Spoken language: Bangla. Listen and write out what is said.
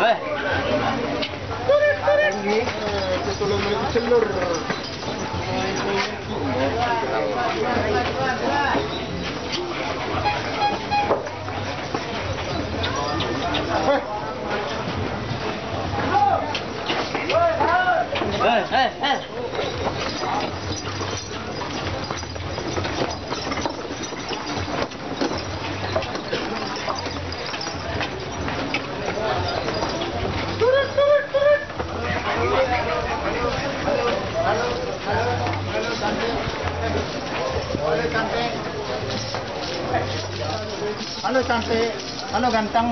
Eh, tutulong Halo cantik, halo ganteng.